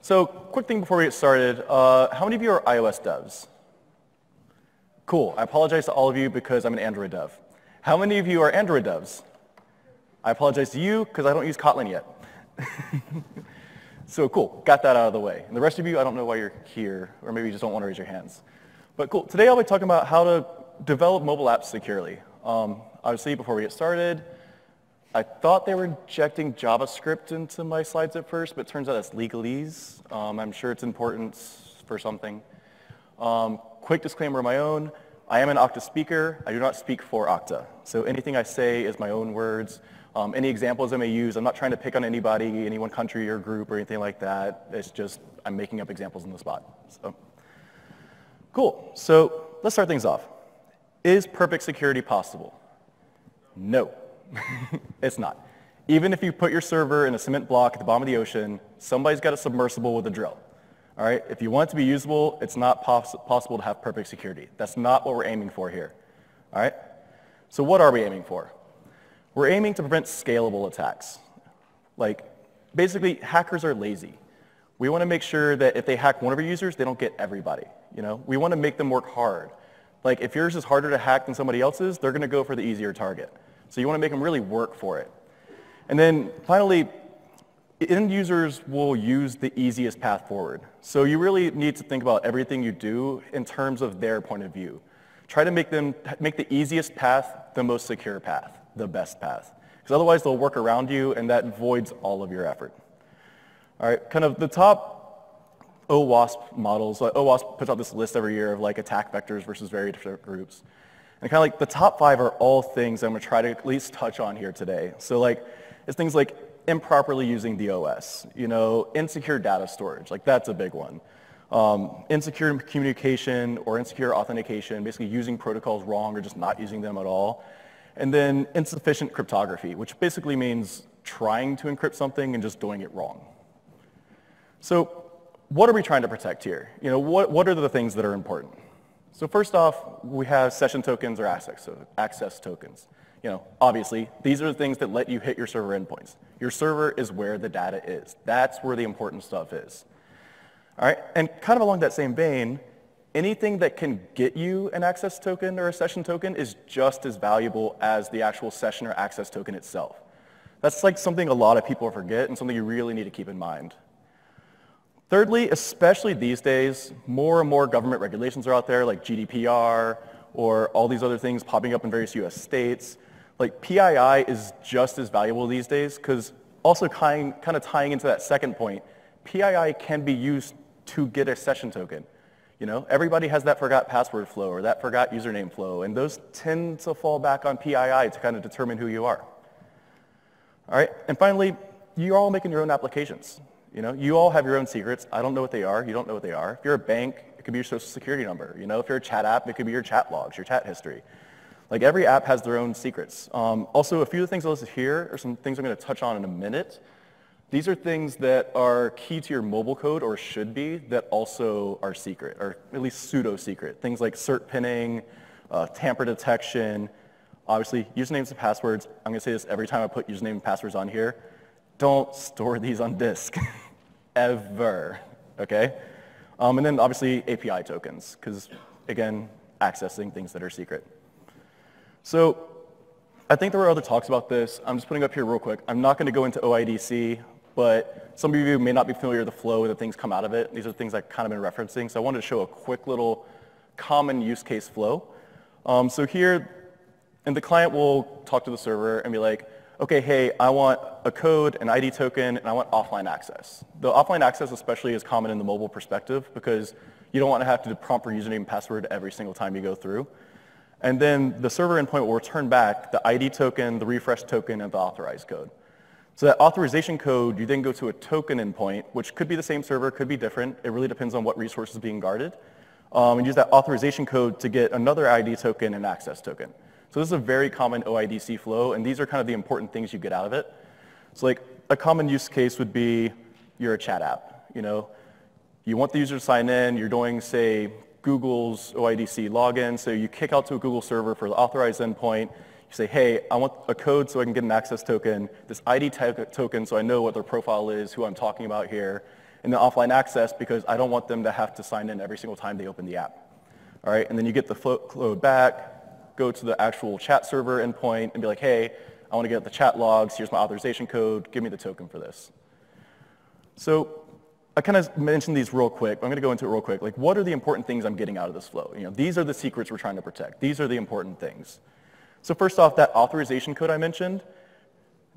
So quick thing before we get started. Uh, how many of you are iOS devs? Cool. I apologize to all of you because I'm an Android dev. How many of you are Android devs? I apologize to you because I don't use Kotlin yet. so cool. Got that out of the way. And the rest of you, I don't know why you're here, or maybe you just don't want to raise your hands. But cool. Today I'll be talking about how to develop mobile apps securely. Um, obviously, before we get started, I thought they were injecting JavaScript into my slides at first, but turns out that's legalese. Um, I'm sure it's important for something. Um, quick disclaimer of my own. I am an Okta speaker. I do not speak for Okta. So anything I say is my own words. Um, any examples I may use, I'm not trying to pick on anybody, any one country or group or anything like that. It's just I'm making up examples in the spot. So, cool. So let's start things off. Is perfect security possible? No. it's not. Even if you put your server in a cement block at the bottom of the ocean, somebody's got a submersible with a drill. All right? If you want it to be usable, it's not poss possible to have perfect security. That's not what we're aiming for here. All right? So what are we aiming for? We're aiming to prevent scalable attacks. Like, basically, hackers are lazy. We want to make sure that if they hack one of our users, they don't get everybody. You know? We want to make them work hard. Like, if yours is harder to hack than somebody else's, they're going to go for the easier target. So you want to make them really work for it. And then finally, end users will use the easiest path forward. So you really need to think about everything you do in terms of their point of view. Try to make them make the easiest path the most secure path, the best path. Because otherwise they'll work around you and that voids all of your effort. All right, kind of the top OWASP models. OWASP puts out this list every year of like attack vectors versus very different groups. And kind of like the top five are all things I'm going to try to at least touch on here today. So like, it's things like improperly using the OS, you know, insecure data storage, like that's a big one. Um, insecure communication or insecure authentication, basically using protocols wrong or just not using them at all. And then insufficient cryptography, which basically means trying to encrypt something and just doing it wrong. So what are we trying to protect here? You know, what, what are the things that are important? So first off, we have session tokens or access, access tokens. You know, obviously, these are the things that let you hit your server endpoints. Your server is where the data is. That's where the important stuff is. All right, and kind of along that same vein, anything that can get you an access token or a session token is just as valuable as the actual session or access token itself. That's like something a lot of people forget and something you really need to keep in mind. Thirdly, especially these days, more and more government regulations are out there like GDPR or all these other things popping up in various US states. Like PII is just as valuable these days because also kind, kind of tying into that second point, PII can be used to get a session token. You know, everybody has that forgot password flow or that forgot username flow, and those tend to fall back on PII to kind of determine who you are. All right, and finally, you're all making your own applications. You know, you all have your own secrets. I don't know what they are. You don't know what they are. If you're a bank, it could be your social security number. You know, if you're a chat app, it could be your chat logs, your chat history. Like every app has their own secrets. Um, also, a few of the things I listed here are some things I'm going to touch on in a minute. These are things that are key to your mobile code or should be that also are secret or at least pseudo-secret. Things like cert pinning, uh, tamper detection, obviously usernames and passwords. I'm going to say this every time I put username and passwords on here. Don't store these on disk, ever, okay? Um, and then obviously API tokens, because again, accessing things that are secret. So I think there were other talks about this. I'm just putting up here real quick. I'm not going to go into OIDC, but some of you may not be familiar with the flow and the things come out of it. These are things I've kind of been referencing. So I wanted to show a quick little common use case flow. Um, so here, and the client will talk to the server and be like, okay, hey, I want a code, an ID token, and I want offline access. The offline access especially is common in the mobile perspective because you don't want to have to prompt for username and password every single time you go through. And then the server endpoint will return back the ID token, the refresh token, and the authorized code. So that authorization code, you then go to a token endpoint, which could be the same server, could be different. It really depends on what resource is being guarded. Um, and use that authorization code to get another ID token and access token. So this is a very common OIDC flow, and these are kind of the important things you get out of it. So like a common use case would be you're a chat app. You know, you want the user to sign in. You're doing, say, Google's OIDC login. So you kick out to a Google server for the authorized endpoint. You say, hey, I want a code so I can get an access token, this ID token so I know what their profile is, who I'm talking about here. And then offline access because I don't want them to have to sign in every single time they open the app. All right, and then you get the flow code back, go to the actual chat server endpoint and be like, hey, I want to get the chat logs, here's my authorization code, give me the token for this. So I kind of mentioned these real quick. I'm going to go into it real quick. Like, what are the important things I'm getting out of this flow? You know, these are the secrets we're trying to protect. These are the important things. So first off, that authorization code I mentioned,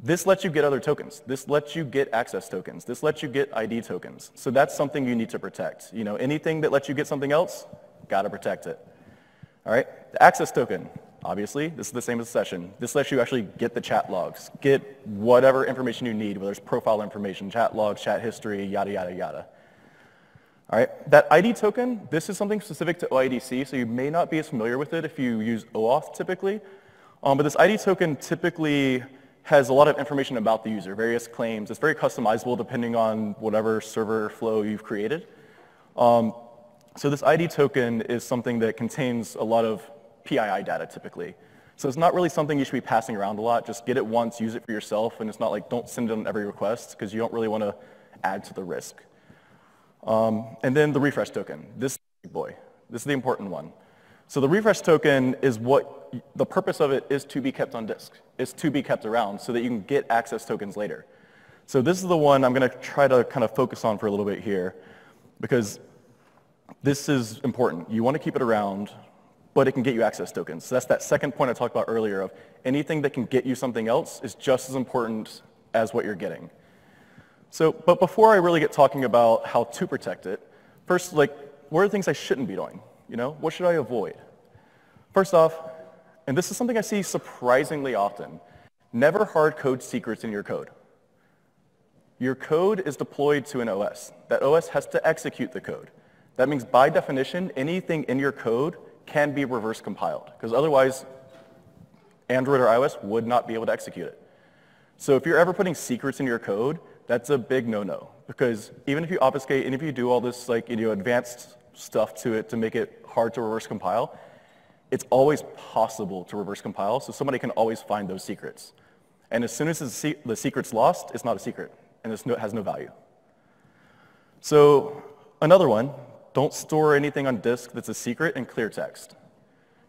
this lets you get other tokens. This lets you get access tokens. This lets you get ID tokens. So that's something you need to protect. You know, anything that lets you get something else, got to protect it. All right, the access token, obviously, this is the same as the session. This lets you actually get the chat logs, get whatever information you need, whether it's profile information, chat logs, chat history, yada, yada, yada. All right, that ID token, this is something specific to OIDC, so you may not be as familiar with it if you use OAuth typically. Um, but this ID token typically has a lot of information about the user, various claims. It's very customizable depending on whatever server flow you've created. Um, so this ID token is something that contains a lot of PII data typically. So it's not really something you should be passing around a lot. Just get it once, use it for yourself, and it's not like don't send it on every request because you don't really want to add to the risk. Um, and then the refresh token. This boy, this is the important one. So the refresh token is what, the purpose of it is to be kept on disk. It's to be kept around so that you can get access tokens later. So this is the one I'm going to try to kind of focus on for a little bit here because this is important. You want to keep it around, but it can get you access tokens. So that's that second point I talked about earlier of anything that can get you something else is just as important as what you're getting. So, but before I really get talking about how to protect it, first, like, what are the things I shouldn't be doing? You know, what should I avoid? First off, and this is something I see surprisingly often, never hard code secrets in your code. Your code is deployed to an OS. That OS has to execute the code. That means by definition, anything in your code can be reverse compiled because otherwise Android or iOS would not be able to execute it. So if you're ever putting secrets in your code, that's a big no-no because even if you obfuscate and if you do all this like you know advanced stuff to it to make it hard to reverse compile, it's always possible to reverse compile, so somebody can always find those secrets. And as soon as the secret's lost, it's not a secret, and it has no value. So another one don't store anything on disk that's a secret in clear text.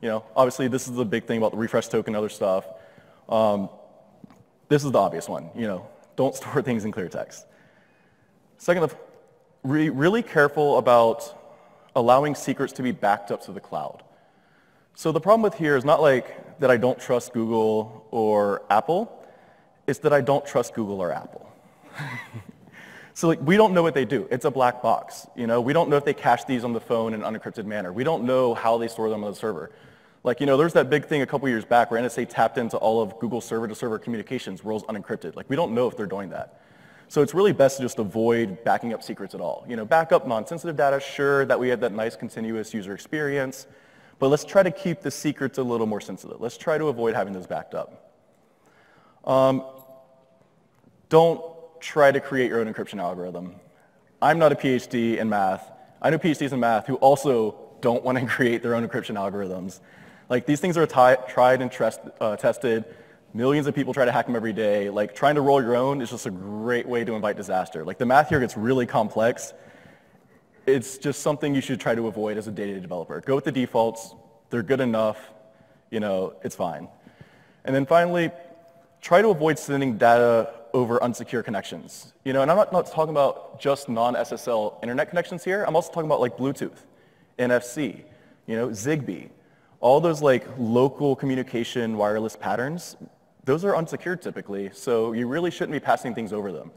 You know, obviously this is the big thing about the refresh token and other stuff. Um, this is the obvious one, you know, don't store things in clear text. Second, be really careful about allowing secrets to be backed up to the cloud. So the problem with here is not like that I don't trust Google or Apple, it's that I don't trust Google or Apple. So like, we don't know what they do. It's a black box. You know, we don't know if they cache these on the phone in an unencrypted manner. We don't know how they store them on the server. Like, you know, there's that big thing a couple years back where NSA tapped into all of Google server-to-server communications was unencrypted. Like, we don't know if they're doing that. So it's really best to just avoid backing up secrets at all. You know, back up non-sensitive data, sure, that we have that nice continuous user experience, but let's try to keep the secrets a little more sensitive. Let's try to avoid having those backed up. Um, don't try to create your own encryption algorithm. I'm not a PhD in math. I know PhDs in math who also don't want to create their own encryption algorithms. Like these things are tried and uh, tested. Millions of people try to hack them every day. Like trying to roll your own is just a great way to invite disaster. Like the math here gets really complex. It's just something you should try to avoid as a data developer. Go with the defaults. They're good enough. You know, it's fine. And then finally, try to avoid sending data over unsecure connections. You know, and I'm not, not talking about just non-SSL internet connections here. I'm also talking about like Bluetooth, NFC, you know, Zigbee. All those like local communication wireless patterns, those are unsecured typically, so you really shouldn't be passing things over them.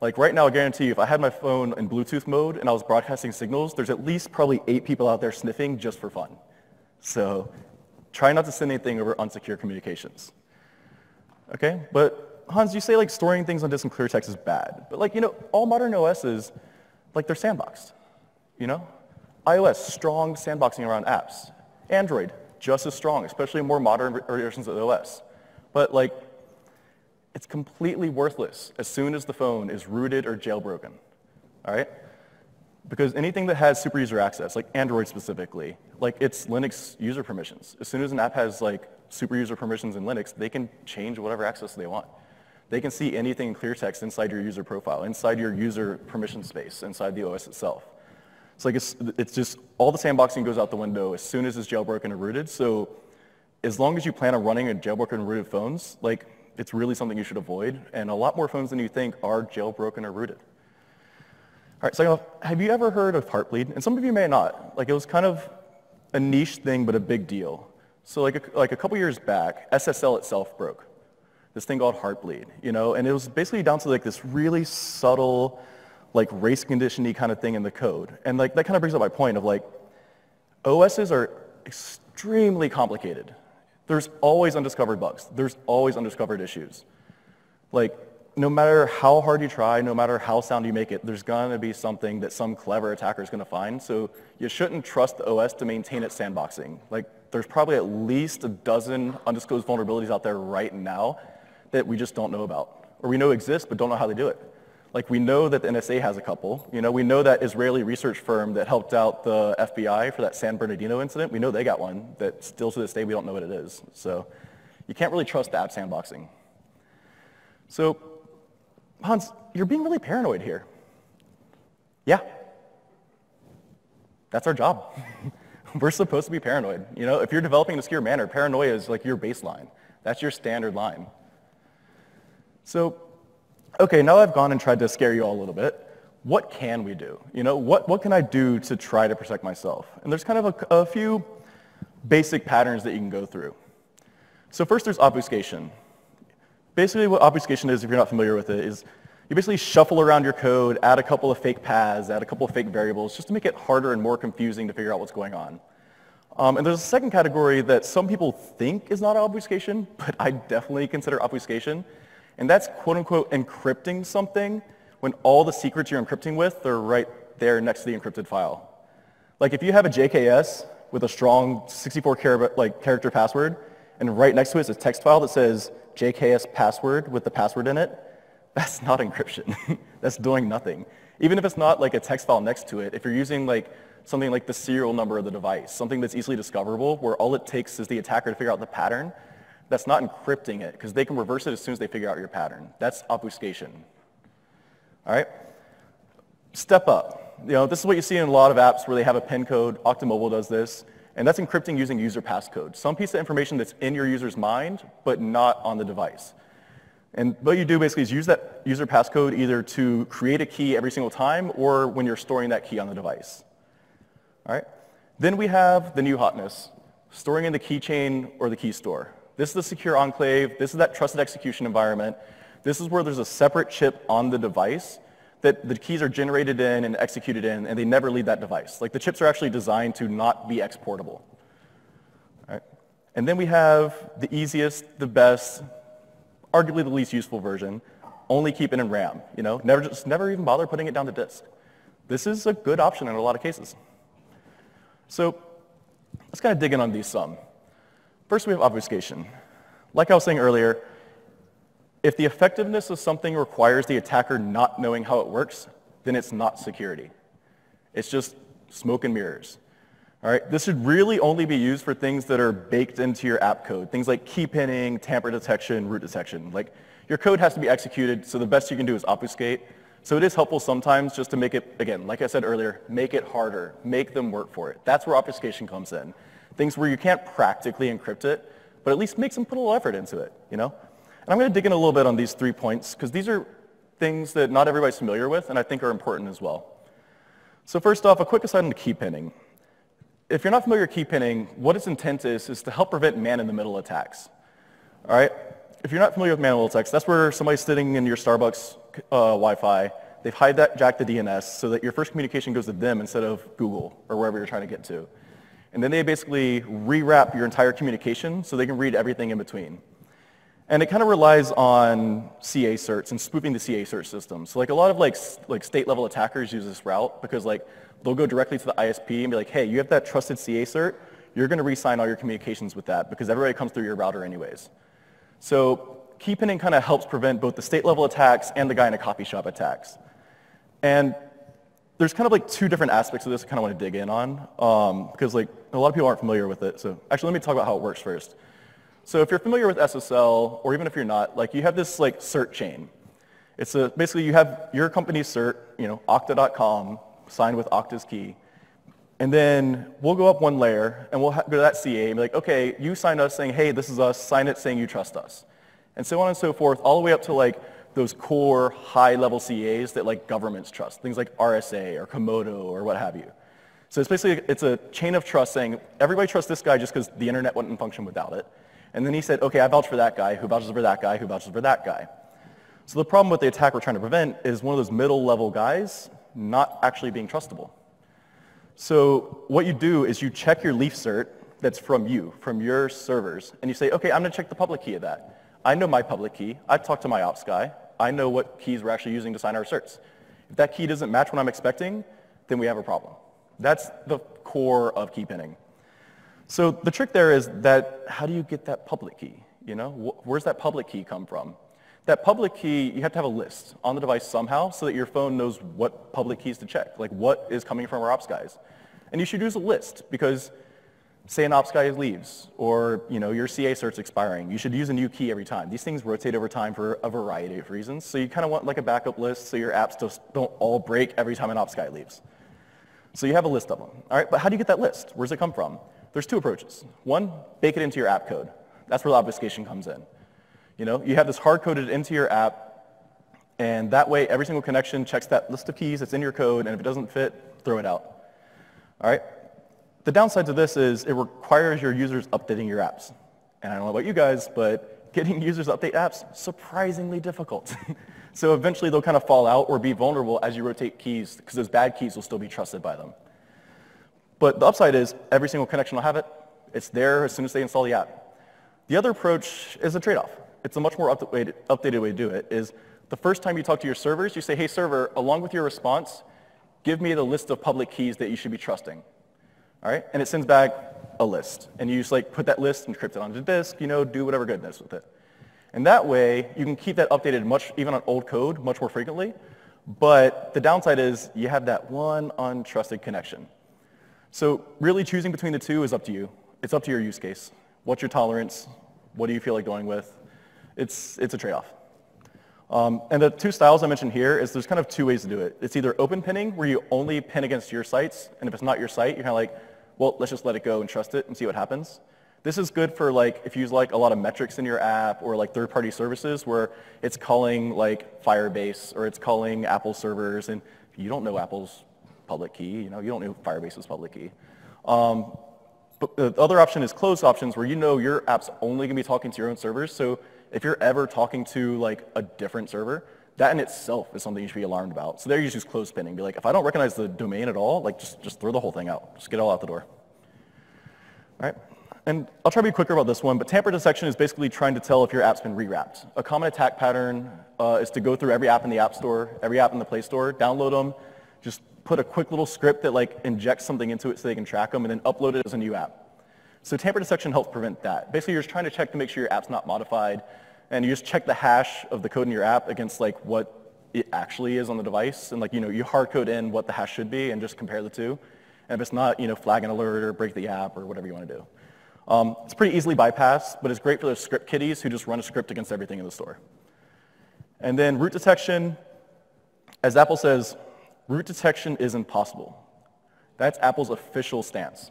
Like right now, I guarantee you, if I had my phone in Bluetooth mode and I was broadcasting signals, there's at least probably eight people out there sniffing just for fun. So try not to send anything over unsecure communications. Okay, but Hans, you say like storing things on disk in clear text is bad, but like, you know, all modern OSs, like they're sandboxed, you know? iOS, strong sandboxing around apps. Android, just as strong, especially more modern versions of OS. But like, it's completely worthless as soon as the phone is rooted or jailbroken, all right? Because anything that has super user access, like Android specifically, like it's Linux user permissions. As soon as an app has like super user permissions in Linux, they can change whatever access they want. They can see anything in clear text inside your user profile, inside your user permission space, inside the OS itself. So like it's, it's just all the sandboxing goes out the window as soon as it's jailbroken and rooted. So as long as you plan on running a jailbroken and rooted phones, like it's really something you should avoid. And a lot more phones than you think are jailbroken or rooted. All right, so have you ever heard of Heartbleed? And some of you may not. Like it was kind of a niche thing, but a big deal. So like a, like a couple years back, SSL itself broke. This thing called Heartbleed, you know, and it was basically down to like this really subtle, like race condition kind of thing in the code. And like that kind of brings up my point of like, OSs are extremely complicated. There's always undiscovered bugs. There's always undiscovered issues. Like, no matter how hard you try, no matter how sound you make it, there's going to be something that some clever attacker is going to find. So you shouldn't trust the OS to maintain its sandboxing. Like, there's probably at least a dozen undisclosed vulnerabilities out there right now that we just don't know about, or we know exist but don't know how they do it. Like we know that the NSA has a couple. You know, we know that Israeli research firm that helped out the FBI for that San Bernardino incident. We know they got one that still to this day we don't know what it is. So you can't really trust the app sandboxing. So Hans, you're being really paranoid here. Yeah. That's our job. We're supposed to be paranoid. You know, if you're developing in a secure manner, paranoia is like your baseline. That's your standard line. So okay, now I've gone and tried to scare you all a little bit. What can we do? You know, what, what can I do to try to protect myself? And there's kind of a, a few basic patterns that you can go through. So first there's obfuscation. Basically what obfuscation is, if you're not familiar with it, is you basically shuffle around your code, add a couple of fake paths, add a couple of fake variables, just to make it harder and more confusing to figure out what's going on. Um, and there's a second category that some people think is not obfuscation, but I definitely consider obfuscation. And that's quote unquote encrypting something when all the secrets you're encrypting with are right there next to the encrypted file. Like if you have a JKS with a strong 64 char like, character password, and right next to it is a text file that says JKS password with the password in it, that's not encryption. that's doing nothing. Even if it's not like a text file next to it, if you're using like something like the serial number of the device, something that's easily discoverable, where all it takes is the attacker to figure out the pattern, that's not encrypting it, because they can reverse it as soon as they figure out your pattern. That's obfuscation. All right? Step up. You know, this is what you see in a lot of apps where they have a pin code. Okta Mobile does this. And that's encrypting using user passcode. Some piece of information that's in your user's mind, but not on the device. And what you do basically is use that user passcode either to create a key every single time or when you're storing that key on the device. All right? Then we have the new hotness, storing in the keychain or the key store. This is the secure enclave. This is that trusted execution environment. This is where there's a separate chip on the device that the keys are generated in and executed in, and they never leave that device. Like the chips are actually designed to not be exportable. Right? And then we have the easiest, the best, arguably the least useful version, only keep it in RAM. You know, never just never even bother putting it down to disk. This is a good option in a lot of cases. So let's kind of dig in on these some. First, we have obfuscation. Like I was saying earlier, if the effectiveness of something requires the attacker not knowing how it works, then it's not security. It's just smoke and mirrors. All right, this should really only be used for things that are baked into your app code, things like key pinning, tamper detection, root detection. Like your code has to be executed, so the best you can do is obfuscate. So it is helpful sometimes just to make it, again, like I said earlier, make it harder, make them work for it. That's where obfuscation comes in things where you can't practically encrypt it, but at least make them put a little effort into it, you know? And I'm going to dig in a little bit on these three points because these are things that not everybody's familiar with and I think are important as well. So first off, a quick aside on key pinning. If you're not familiar with key pinning, what its intent is, is to help prevent man-in-the-middle attacks. All right? If you're not familiar with man-in-the-middle attacks, that's where somebody's sitting in your Starbucks uh, Wi-Fi, they've hijacked the DNS so that your first communication goes to them instead of Google or wherever you're trying to get to. And then they basically rewrap your entire communication so they can read everything in between. And it kind of relies on CA certs and spoofing the CA cert system. So like a lot of like, like state level attackers use this route because like they'll go directly to the ISP and be like, hey, you have that trusted CA cert, you're going to re-sign all your communications with that because everybody comes through your router anyways. So key pinning kind of helps prevent both the state level attacks and the guy in a coffee shop attacks. And there's kind of like two different aspects of this I kind of want to dig in on um, because like a lot of people aren't familiar with it. So actually, let me talk about how it works first. So if you're familiar with SSL, or even if you're not, like you have this like cert chain. It's a, basically you have your company's cert, you know, okta.com, signed with Okta's key. And then we'll go up one layer and we'll go to that CA and be like, okay, you signed us saying, hey, this is us, sign it saying you trust us. And so on and so forth, all the way up to like those core high-level CAs that like governments trust, things like RSA or Comodo or what have you. So it's basically, it's a chain of trust saying everybody trusts this guy just because the internet wouldn't function without it. And then he said, okay, I vouch for that guy, who vouches for that guy, who vouches for that guy. So the problem with the attack we're trying to prevent is one of those middle-level guys not actually being trustable. So what you do is you check your leaf cert that's from you, from your servers, and you say, okay, I'm going to check the public key of that. I know my public key. I talked to my ops guy. I know what keys we're actually using to sign our certs. If that key doesn't match what I'm expecting, then we have a problem. That's the core of key pinning. So the trick there is that how do you get that public key? You know, where's that public key come from? That public key, you have to have a list on the device somehow so that your phone knows what public keys to check, like what is coming from our ops guys. And you should use a list because say an ops guy leaves or you know, your CA cert's expiring. You should use a new key every time. These things rotate over time for a variety of reasons. So you kind of want like a backup list so your apps just don't all break every time an ops guy leaves. So you have a list of them. All right, but how do you get that list? Where does it come from? There's two approaches. One, bake it into your app code. That's where the obfuscation comes in. You know, you have this hard-coded into your app, and that way every single connection checks that list of keys that's in your code, and if it doesn't fit, throw it out. All right? The downside to this is it requires your users updating your apps. And I don't know about you guys, but getting users to update apps, surprisingly difficult. so eventually they'll kind of fall out or be vulnerable as you rotate keys, because those bad keys will still be trusted by them. But the upside is every single connection will have it. It's there as soon as they install the app. The other approach is a trade-off. It's a much more updated way to do it, is the first time you talk to your servers, you say, hey server, along with your response, give me the list of public keys that you should be trusting. All right? And it sends back a list. And you just like put that list, and encrypt it onto disk, you know, do whatever goodness with it. And that way, you can keep that updated much, even on old code, much more frequently. But the downside is you have that one untrusted connection. So really choosing between the two is up to you. It's up to your use case. What's your tolerance? What do you feel like going with? It's, it's a trade-off. Um, and the two styles I mentioned here is there's kind of two ways to do it. It's either open pinning, where you only pin against your sites, and if it's not your site, you're kind of like, well, let's just let it go and trust it and see what happens. This is good for like if you use like a lot of metrics in your app or like third-party services where it's calling like Firebase or it's calling Apple servers and you don't know Apple's public key, you know, you don't know Firebase's public key. Um, but the other option is closed options where you know your app's only going to be talking to your own servers. So if you're ever talking to like a different server, that in itself is something you should be alarmed about. So there you just use closed pinning. Be like, if I don't recognize the domain at all, like just, just throw the whole thing out. Just get it all out the door. All right? And I'll try to be quicker about this one, but tamper detection is basically trying to tell if your app's been rewrapped. A common attack pattern uh, is to go through every app in the App Store, every app in the Play Store, download them, just put a quick little script that like injects something into it so they can track them, and then upload it as a new app. So tamper detection helps prevent that. Basically, you're just trying to check to make sure your app's not modified, and you just check the hash of the code in your app against like what it actually is on the device, and like you know you hard code in what the hash should be, and just compare the two. And if it's not, you know, flag an alert or break the app or whatever you want to do. Um, it's pretty easily bypassed, but it's great for those script kiddies who just run a script against everything in the store. And then root detection, as Apple says, root detection is impossible. That's Apple's official stance.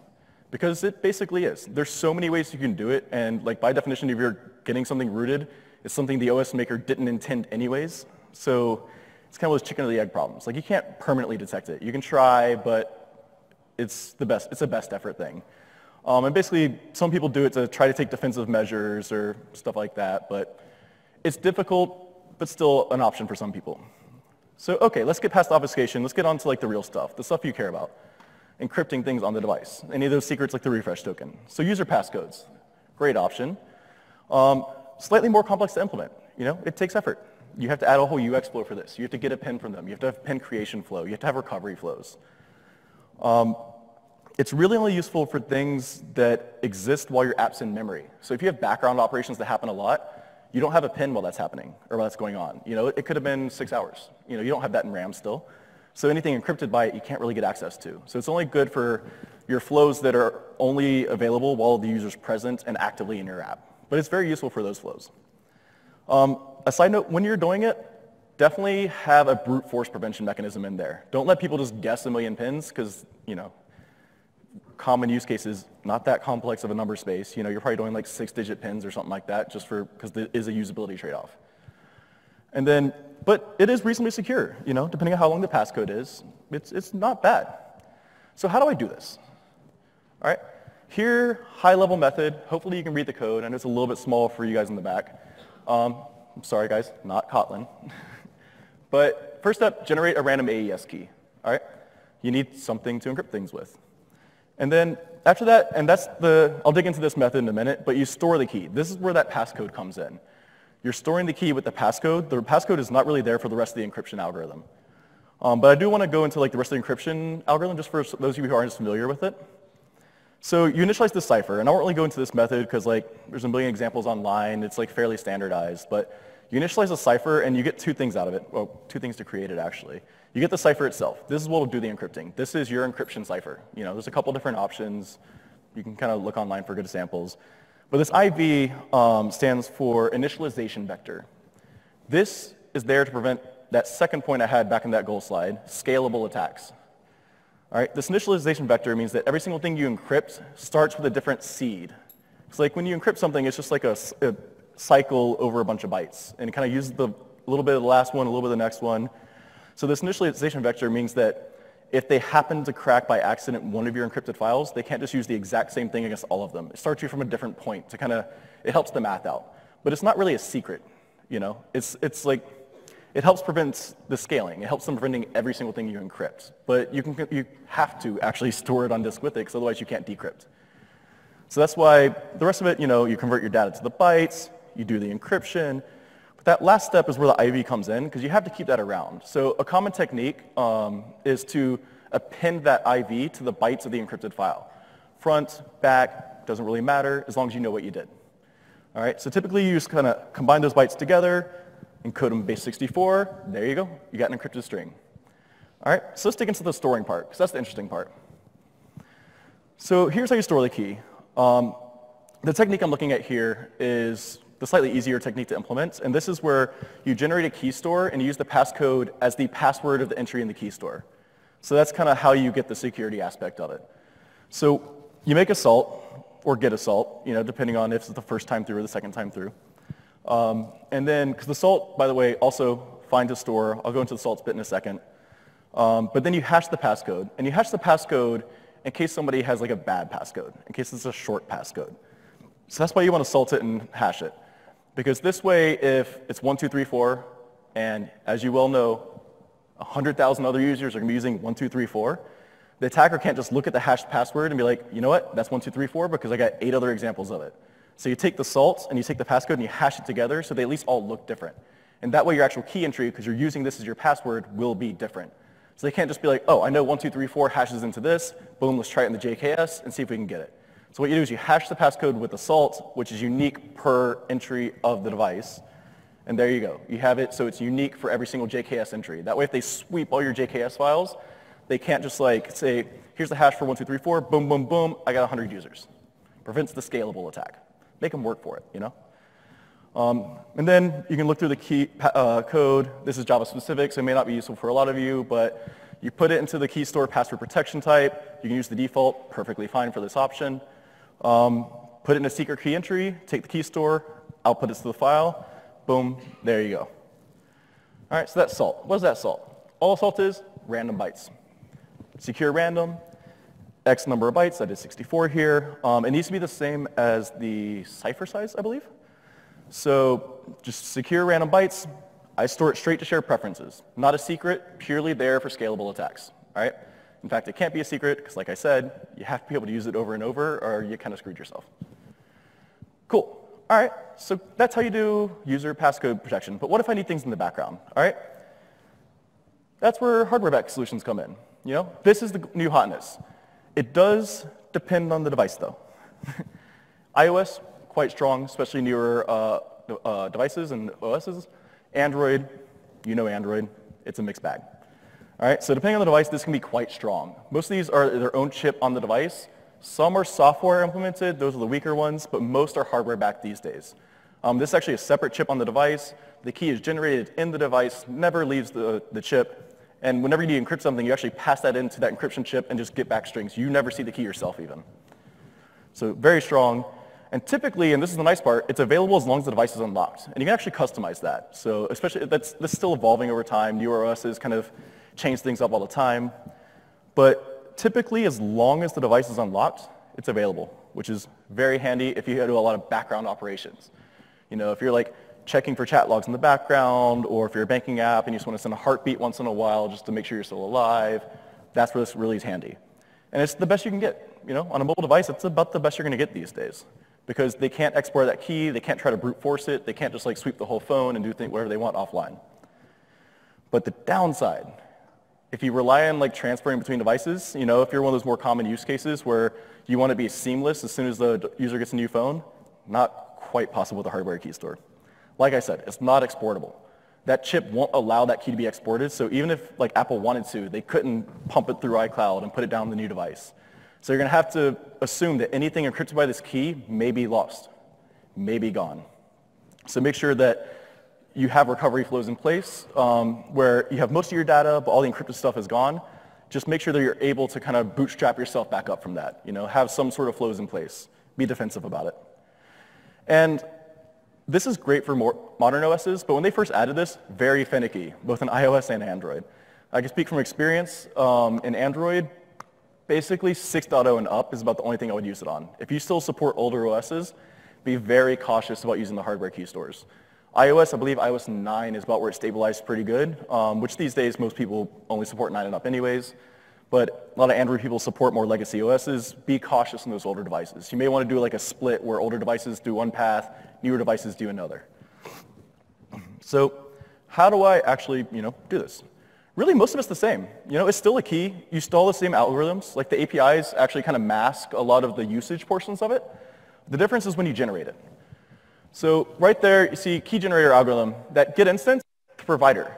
Because it basically is. There's so many ways you can do it, and like by definition, if you're getting something rooted, is something the OS maker didn't intend anyways. So it's kind of those chicken or the egg problems. Like you can't permanently detect it. You can try, but it's the best. It's a best effort thing. Um, and basically, some people do it to try to take defensive measures or stuff like that, but it's difficult, but still an option for some people. So okay, let's get past obfuscation. Let's get on to like the real stuff, the stuff you care about encrypting things on the device. Any of those secrets like the refresh token. So user passcodes, great option. Um, slightly more complex to implement. You know, it takes effort. You have to add a whole UX flow for this. You have to get a pin from them. You have to have pin creation flow. You have to have recovery flows. Um, it's really only useful for things that exist while your app's in memory. So if you have background operations that happen a lot, you don't have a pin while that's happening or while that's going on. You know, it could have been six hours. You know, you don't have that in RAM still. So anything encrypted by it, you can't really get access to. So it's only good for your flows that are only available while the user's present and actively in your app. But it's very useful for those flows. Um, a side note, when you're doing it, definitely have a brute force prevention mechanism in there. Don't let people just guess a million pins because, you know, common use cases, not that complex of a number space. You know, you're probably doing like six digit pins or something like that just for, because there is a usability trade-off. And then, but it is reasonably secure, you know, depending on how long the passcode is. It's, it's not bad. So how do I do this? All right, here, high-level method. Hopefully you can read the code. I know it's a little bit small for you guys in the back. Um, I'm sorry, guys, not Kotlin. but first step, generate a random AES key. All right, you need something to encrypt things with. And then after that, and that's the, I'll dig into this method in a minute, but you store the key. This is where that passcode comes in. You're storing the key with the passcode. The passcode is not really there for the rest of the encryption algorithm. Um, but I do want to go into like the rest of the encryption algorithm just for those of you who aren't familiar with it. So you initialize the cipher, and I won't really go into this method because like there's a million examples online. It's like fairly standardized, but you initialize a cipher and you get two things out of it. Well, two things to create it actually. You get the cipher itself. This is what will do the encrypting. This is your encryption cipher. You know, there's a couple different options. You can kind of look online for good examples. But this IV um, stands for initialization vector. This is there to prevent that second point I had back in that goal slide, scalable attacks. All right, this initialization vector means that every single thing you encrypt starts with a different seed. It's like when you encrypt something, it's just like a, a cycle over a bunch of bytes. And it kind of uses the, a little bit of the last one, a little bit of the next one. So this initialization vector means that if they happen to crack by accident one of your encrypted files, they can't just use the exact same thing against all of them. It starts you from a different point to kind of, it helps the math out. But it's not really a secret, you know? It's, it's like, it helps prevent the scaling. It helps them preventing every single thing you encrypt. But you, can, you have to actually store it on disk with it, because otherwise you can't decrypt. So that's why the rest of it, you know, you convert your data to the bytes, you do the encryption. But that last step is where the IV comes in, because you have to keep that around. So a common technique um, is to append that IV to the bytes of the encrypted file. Front, back, doesn't really matter, as long as you know what you did. All right, so typically you just kind of combine those bytes together, encode them base 64, there you go, you got an encrypted string. All right, so let's dig into the storing part, because that's the interesting part. So here's how you store the key. Um, the technique I'm looking at here is the slightly easier technique to implement, and this is where you generate a key store and use the passcode as the password of the entry in the key store. So that's kind of how you get the security aspect of it. So you make a salt, or get a salt, you know, depending on if it's the first time through or the second time through. Um, and then, because the salt, by the way, also finds a store. I'll go into the salts bit in a second. Um, but then you hash the passcode. And you hash the passcode in case somebody has like a bad passcode, in case it's a short passcode. So that's why you want to salt it and hash it. Because this way, if it's 1234, and as you well know, 100,000 other users are going to be using 1234, the attacker can't just look at the hashed password and be like, you know what, that's 1234 because I got eight other examples of it. So you take the salts and you take the passcode and you hash it together so they at least all look different. And that way your actual key entry, because you're using this as your password, will be different. So they can't just be like, oh, I know 1234 hashes into this. Boom, let's try it in the JKS and see if we can get it. So what you do is you hash the passcode with the salt, which is unique per entry of the device. And there you go. You have it so it's unique for every single JKS entry. That way if they sweep all your JKS files, they can't just like say, here's the hash for 1234, boom, boom, boom, I got 100 users. Prevents the scalable attack make them work for it, you know? Um, and then you can look through the key uh, code. This is Java specific, so it may not be useful for a lot of you, but you put it into the key store password protection type. You can use the default, perfectly fine for this option. Um, put it in a secret key entry, take the key store, output it to the file. Boom, there you go. All right, so that's salt. What is that salt? All salt is random bytes. Secure random, X number of bytes, that is 64 here. Um, it needs to be the same as the cipher size, I believe. So just secure random bytes. I store it straight to share preferences. Not a secret, purely there for scalable attacks. All right? In fact, it can't be a secret because, like I said, you have to be able to use it over and over or you kind of screwed yourself. Cool. All right, so that's how you do user passcode protection. But what if I need things in the background? All right? That's where hardware-backed solutions come in. You know, this is the new hotness. It does depend on the device, though. iOS, quite strong, especially newer uh, uh, devices and OSs. Android, you know Android, it's a mixed bag. All right, so depending on the device, this can be quite strong. Most of these are their own chip on the device, Some are software implemented, those are the weaker ones, but most are hardware backed these days. Um, this is actually a separate chip on the device. The key is generated in the device, never leaves the, the chip, and whenever you encrypt something, you actually pass that into that encryption chip and just get back strings. You never see the key yourself even. So very strong. And typically, and this is the nice part, it's available as long as the device is unlocked. And you can actually customize that. So especially, that's, that's still evolving over time. Newer OSs kind of change things up all the time. But typically, as long as the device is unlocked, it's available, which is very handy if you do a lot of background operations. You know, if you're like checking for chat logs in the background, or if you're a banking app and you just want to send a heartbeat once in a while just to make sure you're still alive, that's where this really is handy. And it's the best you can get. You know, on a mobile device, it's about the best you're going to get these days because they can't export that key, they can't try to brute force it, they can't just like sweep the whole phone and do whatever they want offline. But the downside, if you rely on like transferring between devices, you know, if you're one of those more common use cases where you want to be seamless as soon as the user gets a new phone, not quite possible with a hardware key store. Like I said, it's not exportable. That chip won't allow that key to be exported, so even if like Apple wanted to, they couldn't pump it through iCloud and put it down the new device. So you're going to have to assume that anything encrypted by this key may be lost, may be gone. So make sure that you have recovery flows in place um, where you have most of your data, but all the encrypted stuff is gone. Just make sure that you're able to kind of bootstrap yourself back up from that. You know, have some sort of flows in place. Be defensive about it. And this is great for more modern OSs, but when they first added this, very finicky, both in iOS and Android. I can speak from experience. Um, in Android, basically 6.0 and up is about the only thing I would use it on. If you still support older OSs, be very cautious about using the hardware key stores. iOS, I believe iOS 9 is about where it stabilized pretty good, um, which these days most people only support 9 and up anyways. But a lot of Android people support more legacy OSs. Be cautious in those older devices. You may want to do like a split where older devices do one path, newer devices do another. So how do I actually, you know, do this? Really, most of it's the same. You know, it's still a key. You still the same algorithms. Like the APIs actually kind of mask a lot of the usage portions of it. The difference is when you generate it. So right there, you see key generator algorithm. That get instance, provider.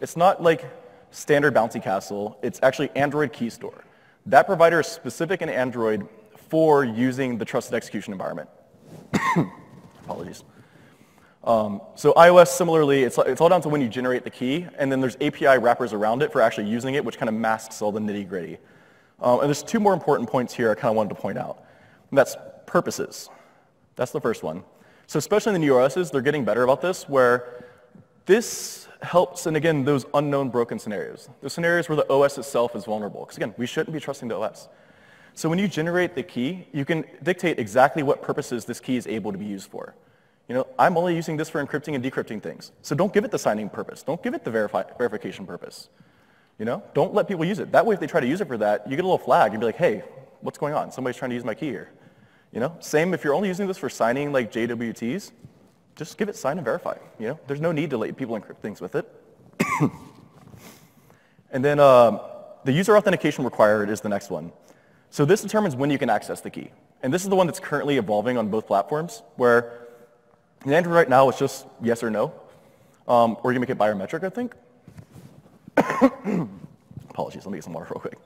It's not like standard bouncy castle. It's actually Android key store. That provider is specific in Android for using the trusted execution environment. Apologies. Um, so iOS, similarly, it's, it's all down to when you generate the key, and then there's API wrappers around it for actually using it, which kind of masks all the nitty-gritty. Um, and there's two more important points here I kind of wanted to point out. And that's purposes. That's the first one. So especially in the new OSs, they're getting better about this, where this helps, and again, those unknown broken scenarios. Those scenarios where the OS itself is vulnerable. Because again, we shouldn't be trusting the OS. So when you generate the key, you can dictate exactly what purposes this key is able to be used for. You know, I'm only using this for encrypting and decrypting things. So don't give it the signing purpose. Don't give it the verify, verification purpose. You know, don't let people use it. That way, if they try to use it for that, you get a little flag and be like, hey, what's going on? Somebody's trying to use my key here. You know, same if you're only using this for signing like JWTs, just give it sign and verify. You know, there's no need to let people encrypt things with it. and then um, the user authentication required is the next one. So this determines when you can access the key. And this is the one that's currently evolving on both platforms, where in Android right now, it's just yes or no. Um, or you can make it biometric, I think. Apologies, let me get some water real quick.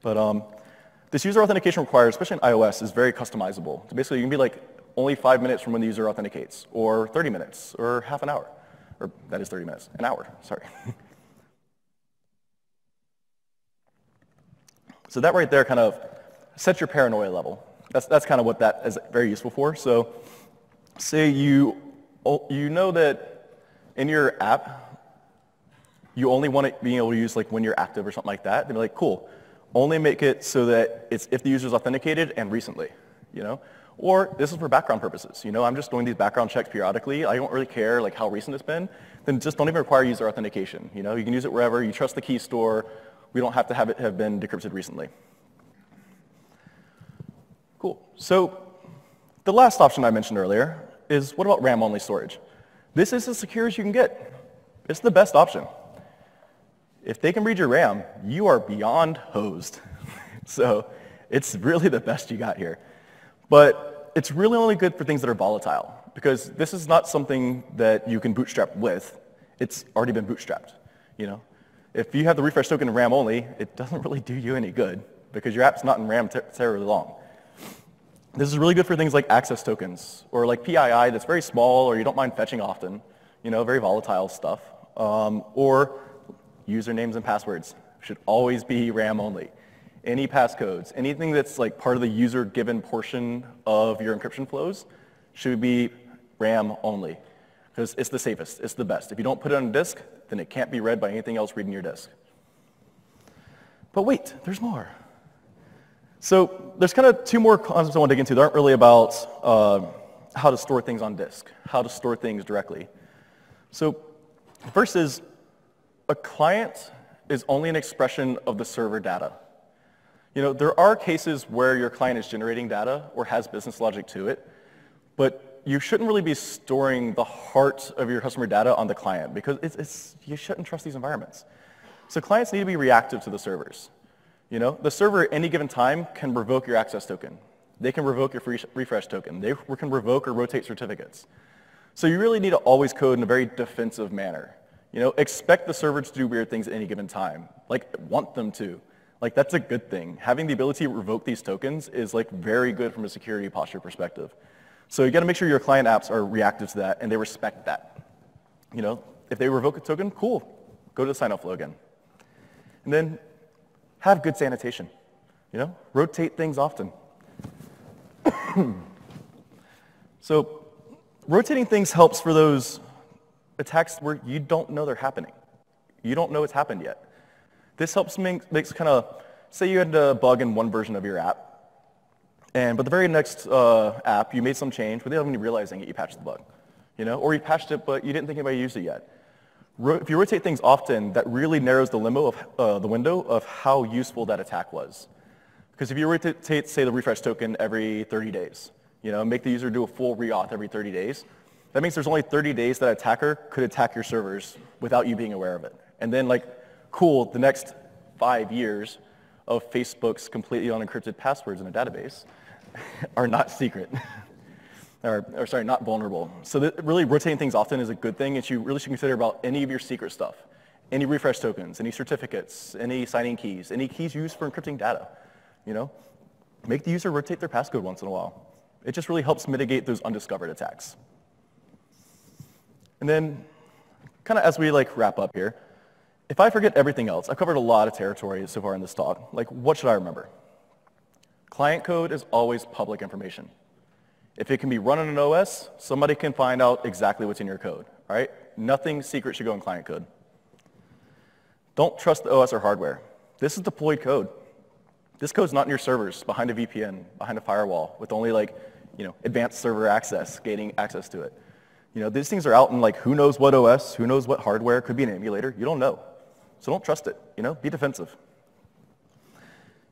But um, this user authentication required, especially in iOS, is very customizable. So basically, you can be like only five minutes from when the user authenticates, or 30 minutes, or half an hour. Or that is 30 minutes, an hour, sorry. so that right there kind of sets your paranoia level. That's, that's kind of what that is very useful for. So say you, you know that in your app, you only want it being able to use like when you're active or something like that. Then be like, cool, only make it so that it's if the user is authenticated and recently, you know? Or this is for background purposes. You know, I'm just doing these background checks periodically. I don't really care like how recent it's been. Then just don't even require user authentication. You know, you can use it wherever. You trust the key store. We don't have to have it have been decrypted recently. Cool. So the last option I mentioned earlier is what about RAM-only storage? This is as secure as you can get. It's the best option. If they can read your RAM, you are beyond hosed. so it's really the best you got here. But it's really only good for things that are volatile because this is not something that you can bootstrap with. It's already been bootstrapped. You know, if you have the refresh token in RAM only, it doesn't really do you any good. because your app's not in RAM ter terribly long. This is really good for things like access tokens or like PII that's very small or you don't mind fetching often, you know, very volatile stuff. Um, or usernames and passwords should always be RAM only. Any passcodes, anything that's like part of the user given portion of your encryption flows should be RAM only because it's the safest, it's the best. If you don't put it on a disk, then it can't be read by anything else reading your disk. But wait, there's more. So there's kind of two more concepts I want to dig into that aren't really about uh, how to store things on disk, how to store things directly. So first is a client is only an expression of the server data. You know, there are cases where your client is generating data or has business logic to it, but you shouldn't really be storing the heart of your customer data on the client because it's, it's, you shouldn't trust these environments. So clients need to be reactive to the servers. You know, the server at any given time can revoke your access token. They can revoke your refresh token. They can revoke or rotate certificates. So you really need to always code in a very defensive manner. You know, expect the server to do weird things at any given time. Like, want them to. Like, that's a good thing. Having the ability to revoke these tokens is like very good from a security posture perspective. So you got to make sure your client apps are reactive to that and they respect that. You know, if they revoke a token, cool. Go to the sign-off flow again. And then have good sanitation. You know, rotate things often. so rotating things helps for those attacks where you don't know they're happening. You don't know it's happened yet. This helps make, makes kind of, say you had a bug in one version of your app, and, but the very next uh, app, you made some change without even realizing it, you patched the bug. You know? Or you patched it, but you didn't think anybody used it yet. Ro if you rotate things often, that really narrows the, limbo of, uh, the window of how useful that attack was. Because if you rotate, say, the refresh token every 30 days, you know, make the user do a full reauth every 30 days, that means there's only 30 days that attacker could attack your servers without you being aware of it. And then, like, cool, the next five years of Facebook's completely unencrypted passwords in a database, are not secret. or, or, sorry, not vulnerable. So that really rotating things often is a good thing, and you really should consider about any of your secret stuff. Any refresh tokens, any certificates, any signing keys, any keys used for encrypting data. You know, make the user rotate their passcode once in a while. It just really helps mitigate those undiscovered attacks. And then, kind of as we like wrap up here, if I forget everything else, I've covered a lot of territory so far in this talk. Like, what should I remember? Client code is always public information. If it can be run on an OS, somebody can find out exactly what's in your code, all right? Nothing secret should go in client code. Don't trust the OS or hardware. This is deployed code. This code's not in your servers, behind a VPN, behind a firewall, with only like, you know, advanced server access, gaining access to it. You know, these things are out in like who knows what OS, who knows what hardware, could be an emulator, you don't know. So don't trust it, you know, be defensive.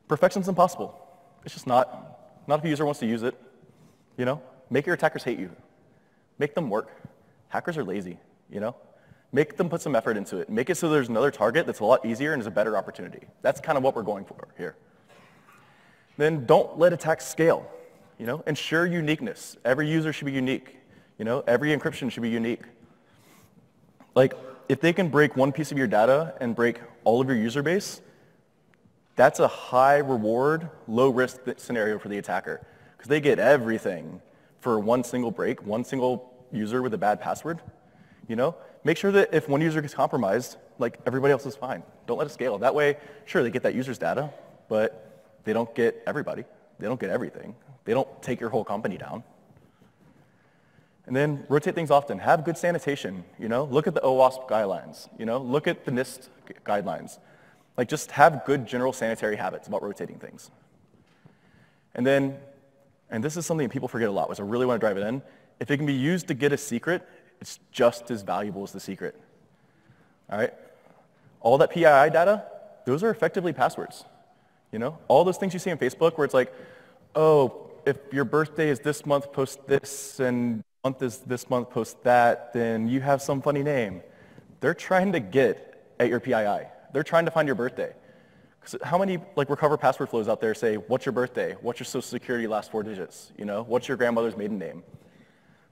Perfection's impossible. It's just not. Not if a user wants to use it. You know, make your attackers hate you. Make them work. Hackers are lazy, you know? Make them put some effort into it. Make it so there's another target that's a lot easier and is a better opportunity. That's kind of what we're going for here. Then don't let attacks scale. You know, ensure uniqueness. Every user should be unique. You know, every encryption should be unique. Like, if they can break one piece of your data and break all of your user base, that's a high reward, low risk scenario for the attacker because they get everything for one single break, one single user with a bad password. You know, make sure that if one user gets compromised, like everybody else is fine. Don't let it scale. That way, sure, they get that user's data, but they don't get everybody. They don't get everything. They don't take your whole company down. And then rotate things often. Have good sanitation. You know, look at the OWASP guidelines. You know, look at the NIST guidelines. Like just have good general sanitary habits about rotating things. And then, and this is something people forget a lot, which I really want to drive it in. If it can be used to get a secret, it's just as valuable as the secret. All right? All that PII data, those are effectively passwords. You know, all those things you see on Facebook where it's like, oh, if your birthday is this month, post this, and month is this month, post that, then you have some funny name. They're trying to get at your PII. They're trying to find your birthday. How many like recover password flows out there say, what's your birthday? What's your social security last four digits? You know, what's your grandmother's maiden name?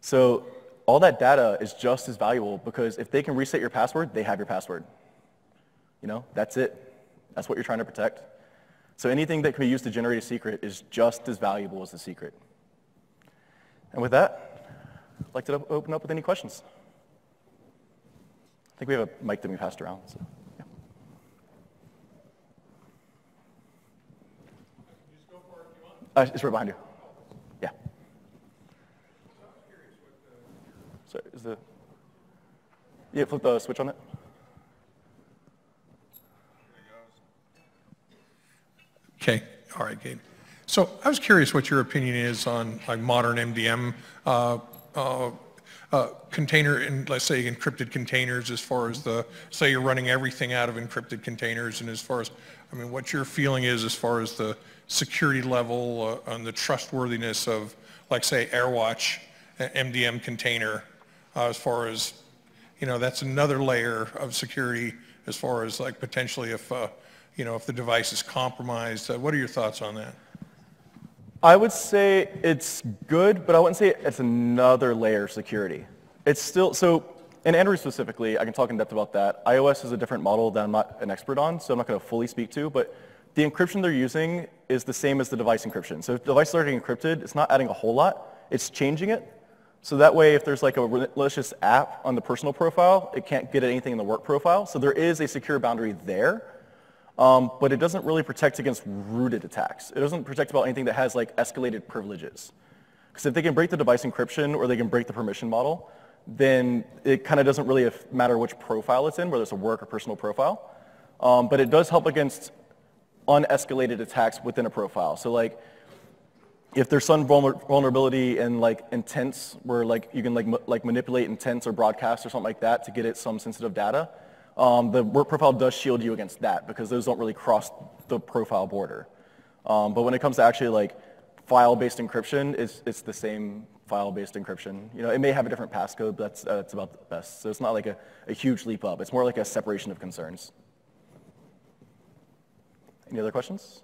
So all that data is just as valuable because if they can reset your password, they have your password. You know, that's it. That's what you're trying to protect. So anything that can be used to generate a secret is just as valuable as the secret. And with that, I'd like to open up with any questions. I think we have a mic that we passed around. So. Uh, it's right behind you. Yeah. So is the yeah flip the switch on it? Okay, all right, Gabe. So I was curious what your opinion is on like modern MDM uh, container, in, let's say encrypted containers as far as the, say you're running everything out of encrypted containers and as far as, I mean, what your feeling is as far as the security level uh, and the trustworthiness of, like say AirWatch, uh, MDM container, uh, as far as, you know, that's another layer of security as far as like potentially if, uh, you know, if the device is compromised. Uh, what are your thoughts on that? I would say it's good, but I wouldn't say it's another layer of security. It's still, so in Android specifically, I can talk in depth about that. iOS is a different model that I'm not an expert on, so I'm not going to fully speak to, but the encryption they're using is the same as the device encryption. So if the device is already encrypted, it's not adding a whole lot, it's changing it. So that way, if there's like a malicious app on the personal profile, it can't get at anything in the work profile. So there is a secure boundary there, um, but it doesn't really protect against rooted attacks. It doesn't protect about anything that has like escalated privileges. Because if they can break the device encryption or they can break the permission model, then it kind of doesn't really matter which profile it's in, whether it's a work or personal profile. Um, but it does help against unescalated attacks within a profile. So like, if there's some vulner- vulnerability in like intents where like you can like, ma- like manipulate intents or broadcast or something like that to get at some sensitive data, um, the work profile does shield you against that because those don't really cross the profile border. Um, but when it comes to actually like file-based encryption, it's, it's the same file-based encryption. You know, it may have a different passcode, but that's, uh, that's about the best. So it's not like a, a huge leap up. It's more like a separation of concerns. Any other questions?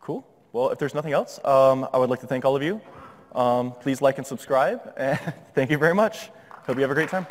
Cool. Well, if there's nothing else, um, I would like to thank all of you. Um, please like and subscribe. And thank you very much. Hope you have a great time.